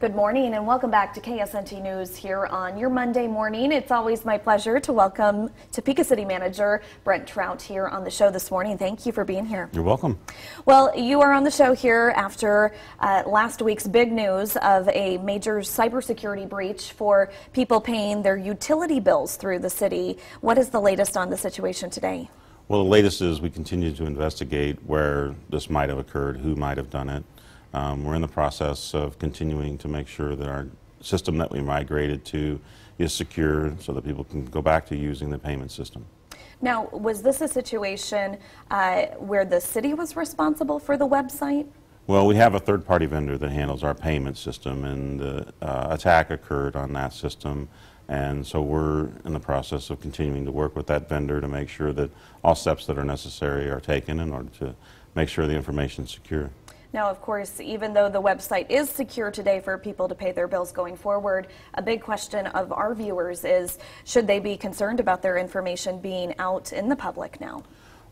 Good morning and welcome back to KSNT News here on your Monday morning. It's always my pleasure to welcome Topeka City Manager Brent Trout here on the show this morning. Thank you for being here. You're welcome. Well, you are on the show here after uh, last week's big news of a major cybersecurity breach for people paying their utility bills through the city. What is the latest on the situation today? Well, the latest is we continue to investigate where this might have occurred, who might have done it. Um, we're in the process of continuing to make sure that our system that we migrated to is secure so that people can go back to using the payment system. Now, was this a situation uh, where the city was responsible for the website? Well, we have a third-party vendor that handles our payment system, and the uh, attack occurred on that system. And so we're in the process of continuing to work with that vendor to make sure that all steps that are necessary are taken in order to make sure the information is secure. Now, of course, even though the website is secure today for people to pay their bills going forward, a big question of our viewers is should they be concerned about their information being out in the public now?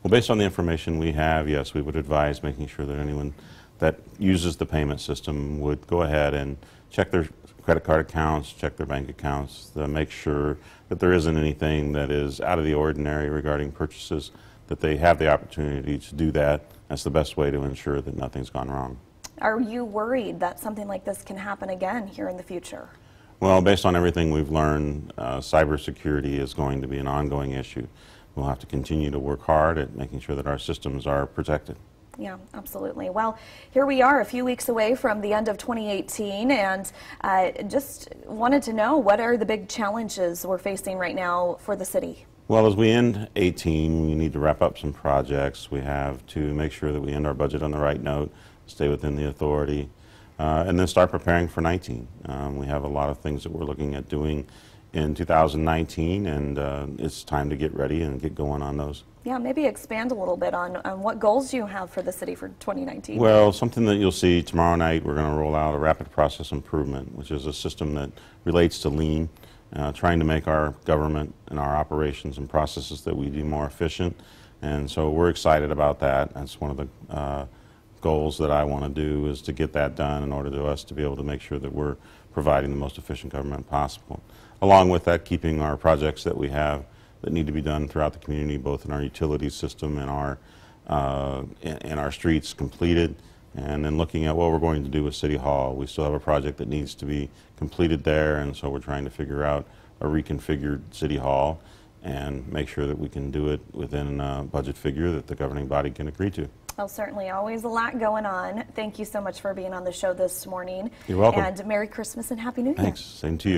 Well, based on the information we have, yes, we would advise making sure that anyone that uses the payment system would go ahead and check their credit card accounts, check their bank accounts, make sure that there isn't anything that is out of the ordinary regarding purchases, that they have the opportunity to do that that's the best way to ensure that nothing's gone wrong. Are you worried that something like this can happen again here in the future? Well, based on everything we've learned, uh, cybersecurity is going to be an ongoing issue. We'll have to continue to work hard at making sure that our systems are protected. Yeah, absolutely. Well, here we are a few weeks away from the end of 2018 and uh, just wanted to know what are the big challenges we're facing right now for the city? Well, as we end 18, we need to wrap up some projects. We have to make sure that we end our budget on the right note, stay within the authority, uh, and then start preparing for 19. Um, we have a lot of things that we're looking at doing in 2019, and uh, it's time to get ready and get going on those. Yeah, maybe expand a little bit on, on what goals you have for the city for 2019. Well, something that you'll see tomorrow night, we're going to roll out a rapid process improvement, which is a system that relates to lean uh, trying to make our government and our operations and processes that we do more efficient. And so we're excited about that. That's one of the uh, goals that I want to do is to get that done in order to us to be able to make sure that we're providing the most efficient government possible. Along with that, keeping our projects that we have that need to be done throughout the community, both in our utility system and our, uh, in our streets completed and then looking at what we're going to do with City Hall. We still have a project that needs to be completed there, and so we're trying to figure out a reconfigured City Hall and make sure that we can do it within a budget figure that the governing body can agree to. Well, certainly, always a lot going on. Thank you so much for being on the show this morning. You're welcome. And Merry Christmas and Happy New Year. Thanks. Same to you.